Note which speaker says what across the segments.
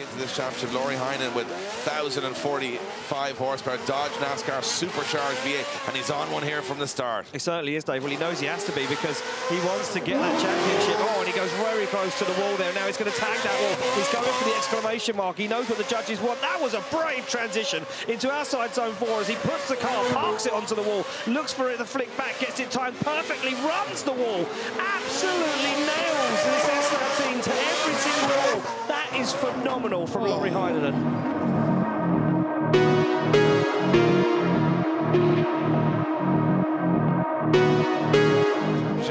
Speaker 1: into this championship. Lauri Heinonen with 1,045 horsepower, Dodge NASCAR supercharged V8, and he's on one here from the start.
Speaker 2: He certainly is, Dave. Well, he knows he has to be because he wants to get that championship. Oh, and he goes very close to the wall there. Now he's going to tag that wall. He's going for the exclamation mark. He knows what the judges want. That was a brave transition into outside zone four as he puts the car, parks it onto the wall, looks for it to flick back, gets it timed perfectly, runs the wall, absolutely nails this S13 to every single wall. That is phenomenal from oh. Lauri Heinonen.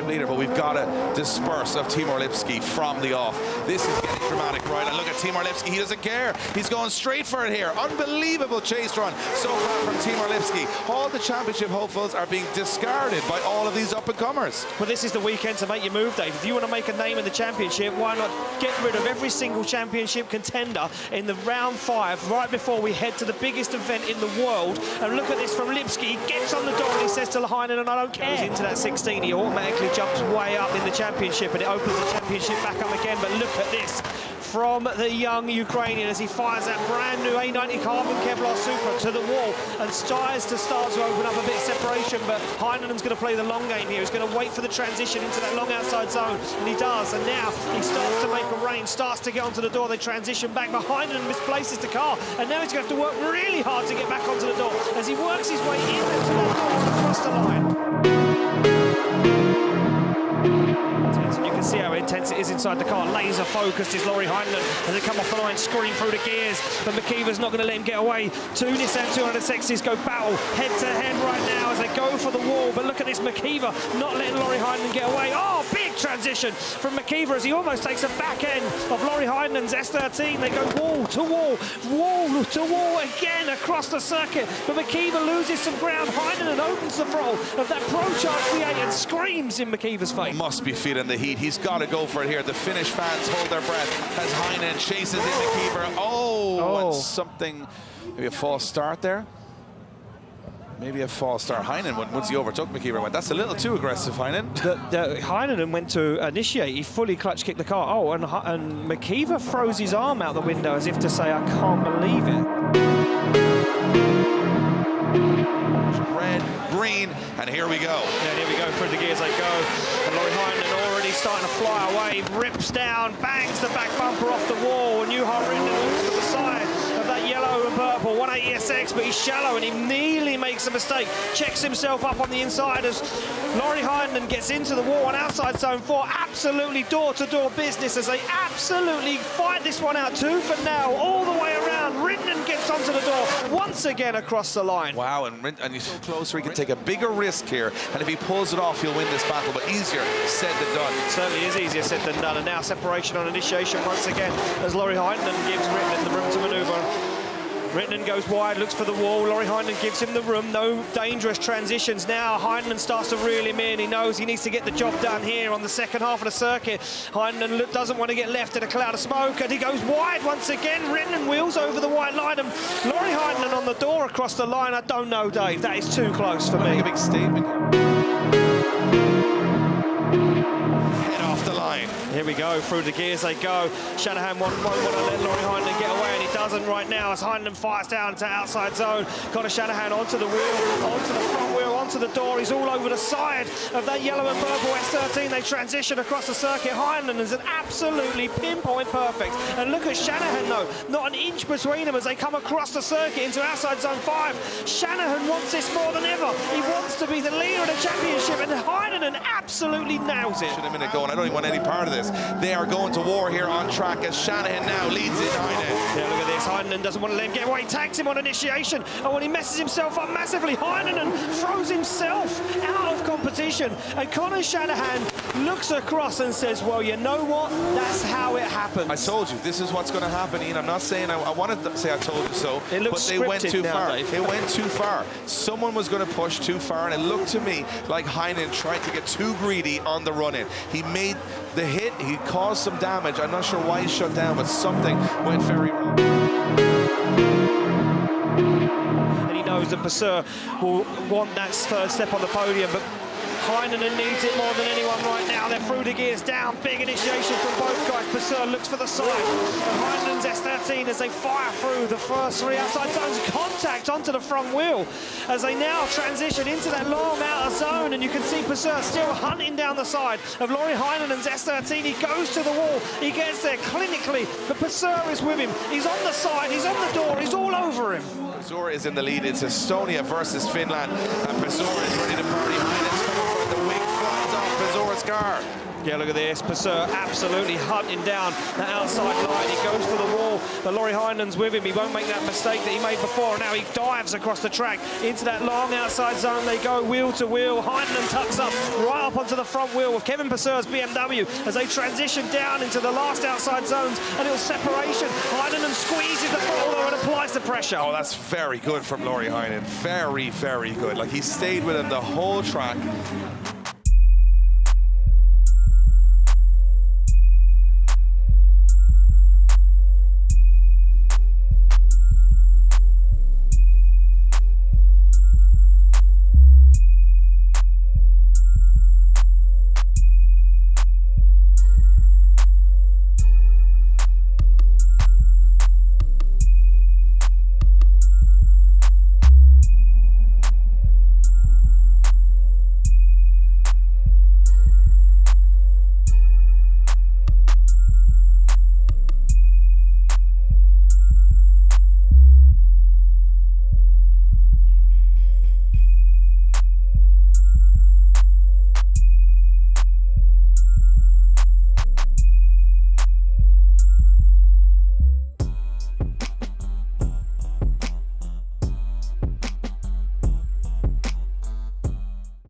Speaker 1: Leader, but we've got to disperse of Timur Lipski from the off. This is getting dramatic, right? And look at Timur Lipski. He doesn't care. He's going straight for it here. Unbelievable chase run so far from Timur Lipski. All the championship hopefuls are being discarded by all of these up-and-comers.
Speaker 2: Well, this is the weekend to make your move, Dave. If you want to make a name in the championship, why not get rid of every single championship contender in the round five right before we head to the biggest event in the world? And look at this from Lipski. He gets on the door and he says to Lahainen, and I don't care. Goes into that 16, he automatically jumps way up in the championship and it opens the championship back up again. But look at this from the young Ukrainian as he fires that brand new A90 carbon Kevlar Supra to the wall and tries to start to open up a bit of separation. But Heinonen's going to play the long game here. He's going to wait for the transition into that long outside zone, and he does. And now he starts to make a rain, starts to get onto the door. They transition back, but Heinonen misplaces the car, and now he's going to have to work really hard to get back onto the door as he works his way door and across the line. See how intense it is inside the car. Laser focused is Lauri Heinonen as they come off the line, screaming through the gears. But McKeever's not going to let him get away. Two Nissan 206s go battle head to head right now as they go for the wall. But look at this McKeever not letting Lauri Heinonen get away. Oh, big transition from McKeever as he almost takes a back end of Lauri Heinonen's S13. They go wall to wall, wall to wall again across the circuit. But McKeever loses some ground. Heinonen opens the throttle of that Pro Charge V8 and screams in McKeever's face.
Speaker 1: Must be feeling the heat. He's got to go for it here. The Finnish fans hold their breath as Heinonen chases in McKeever. Oh,
Speaker 2: Oh.
Speaker 1: something, maybe a false start there. Maybe a false start. Heinonen, when- once he overtook McKeever, went, that's a little too aggressive, Heinonen.
Speaker 2: the, the Heinonen went to initiate. He fully clutch kicked the car. Oh, and, and McKeever throws his arm out the window as if to say, I can't believe it.
Speaker 1: Red, green, and here we go.
Speaker 2: And here we go, through the gears they go. And Lauri Heinonen already starting to fly away. Rips down, bangs the back bumper off the wall. And Juha Rinne moves to the side of that yellow and purple 180SX, but he's shallow and he nearly makes a mistake. Checks himself up on the inside as Lauri Heinonen gets into the wall on outside zone four. Absolutely door-to-door business as they absolutely fight this one out tooth for now, all the way around. Rinnan gets onto the door once again across the line.
Speaker 1: Wow, and, and he's so closer, he can take a bigger risk here. And if he pulls it off, he'll win this battle, but easier said than done.
Speaker 2: certainly is easier said than done. And now separation on initiation once again as Lauri Heinonen gives Rittman the room to manoeuvre. Rittman goes wide, looks for the wall. Lauri Heinonen gives him the room. No dangerous transitions now. Heinonen starts to reel him in. He knows he needs to get the job done here on the second half of the circuit. Heinonen doesn't want to get left in a cloud of smoke, and he goes wide once again. Rittman wheels over the white line, and Lauri Heinonen on the door across the line. I don't know, Dave. That is too close for
Speaker 1: Make
Speaker 2: me.
Speaker 1: a big statement
Speaker 2: we go, through the gears they go. Shanahan won't, won't want to let Lauri Heinonen get away, and he doesn't right now as Heinonen fires down to outside zone. Conor Shanahan onto the wheel, onto the front wheel, onto the door. He's all over the side of that yellow and purple S13. They transition across the circuit. Heinonen is an absolutely pinpoint perfect. And look at Shanahan though, not an inch between them as they come across the circuit into outside zone five. Shanahan wants this more than ever. He wants to be the leader of the championship, and Heinonen absolutely nails it.
Speaker 1: A minute ago, and I don't even want any part of this. They are going to war here on track as Shanahan now leads it. Heinonen.
Speaker 2: Yeah, look at this. Heinonen doesn't want to let him get away. He tags him on initiation. Oh, and when he messes himself up massively, Heinonen throws himself out of competition. And Conor Shanahan looks across and says, well, you know what? That's how it happens.
Speaker 1: I told you, this is what's going to happen, Ian. I'm not saying, I, I wanted to say I told you so,
Speaker 2: It
Speaker 1: but
Speaker 2: looks
Speaker 1: they went too
Speaker 2: now,
Speaker 1: far.
Speaker 2: Dave.
Speaker 1: They went too far. Someone was going to push too far, and it looked to me like Heinonen tried to get too greedy on the run-in. He made the hit, he caused some damage. I'm not sure why he shut down, but something went very wrong.
Speaker 2: and he knows that Pesur will want that third step on the podium, but Heinonen needs it more than anyone right now. They're through the gears down. Big initiation from both guys. Pesur looks for the side. And Heinonen's S13 18 as they fire through the first three outside zones. Contact onto the front wheel as they now transition into that long outer zone. And you can see Pesur still hunting down the side of Lauri Heinonen's S13. He goes to the wall. He gets there clinically. But Pesur is with him. He's on the side. He's on the door. He's all over him.
Speaker 1: Pesur is in the lead. It's Estonia versus Finland. And Pesur is ready to party. Heinonen's coming for it. The wing flies off
Speaker 2: Yeah, look at this. Pesur absolutely hunting down the outside line. He goes for the wall, but Lauri Heinonen's with him. He won't make that mistake that he made before. Now he dives across the track into that long outside zone. They go wheel to wheel. Heinonen tucks up right up onto the front wheel with Kevin Pesur's BMW as they transition down into the last outside zones. A little separation. Heinonen squeezes the throttle though and applies the pressure.
Speaker 1: Oh, that's very good from Lauri Heinonen. Very, very good. Like he stayed with him the whole track.